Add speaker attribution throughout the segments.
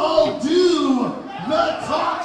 Speaker 1: all do the talking.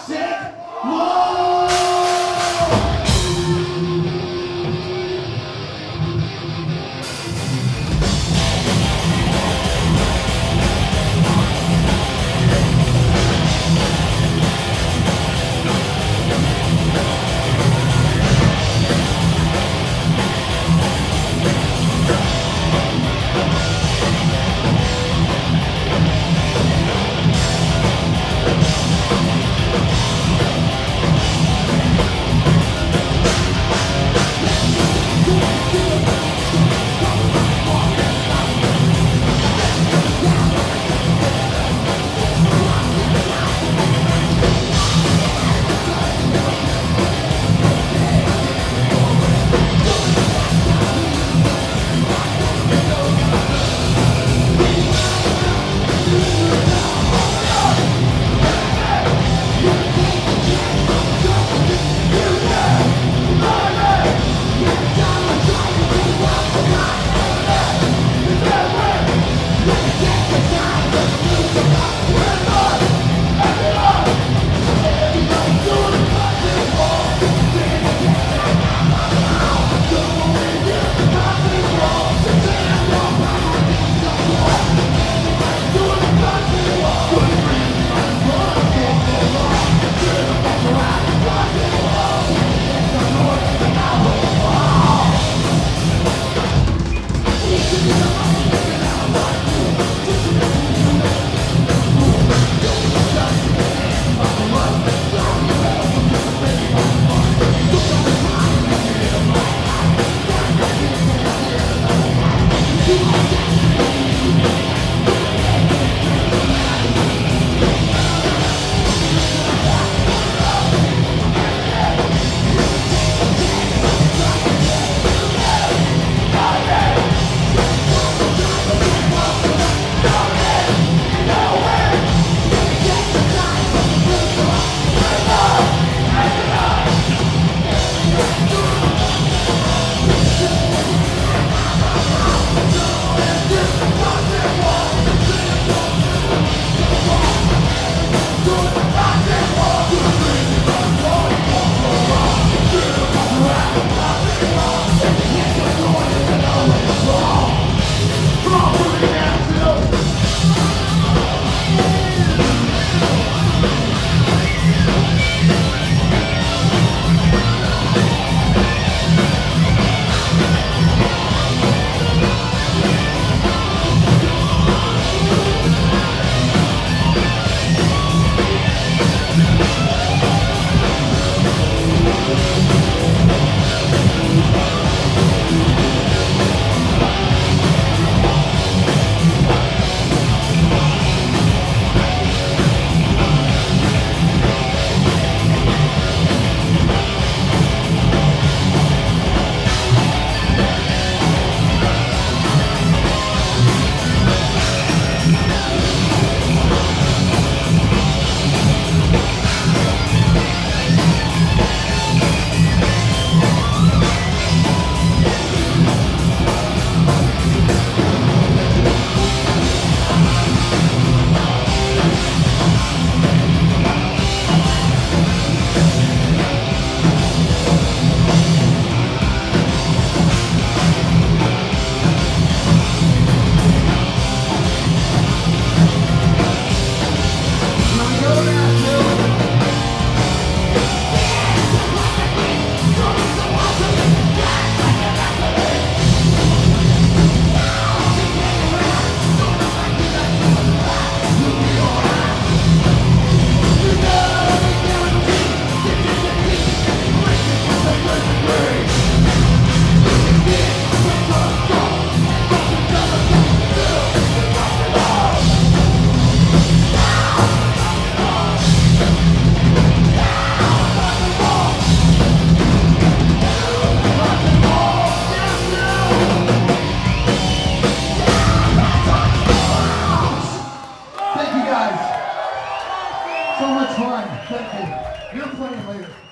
Speaker 1: So much fun. Thank you. You're playing later.